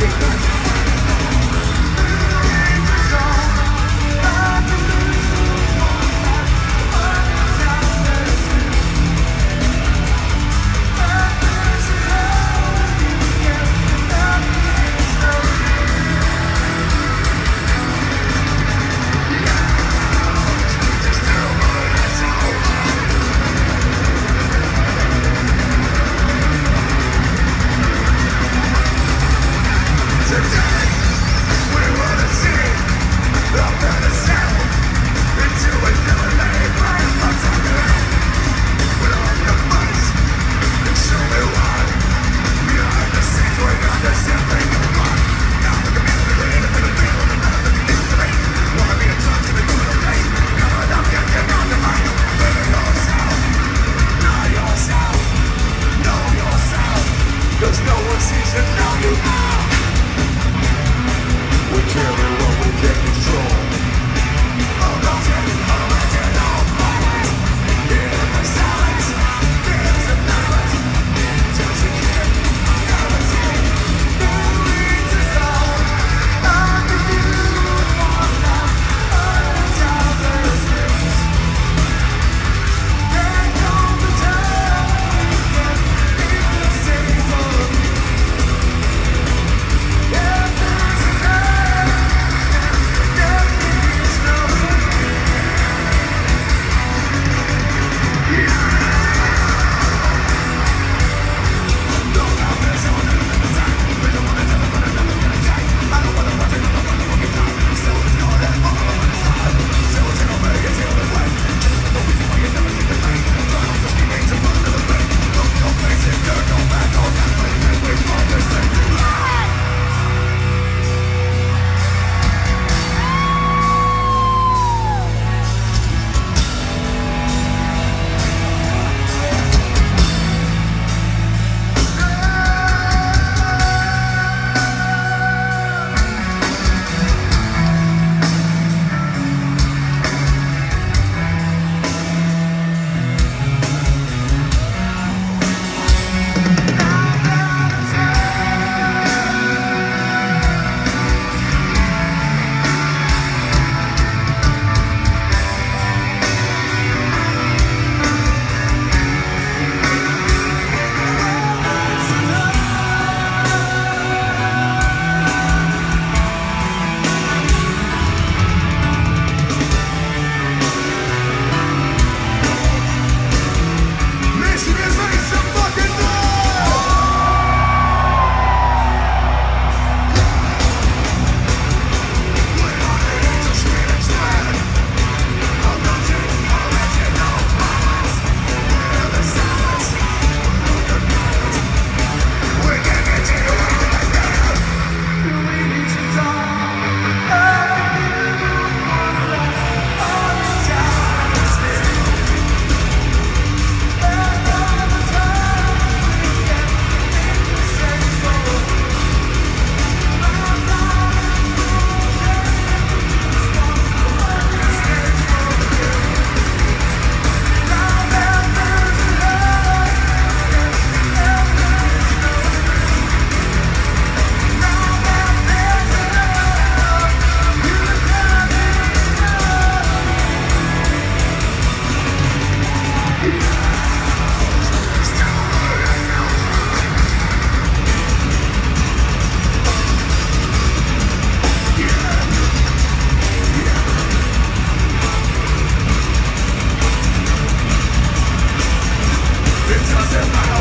Thank you. Survival.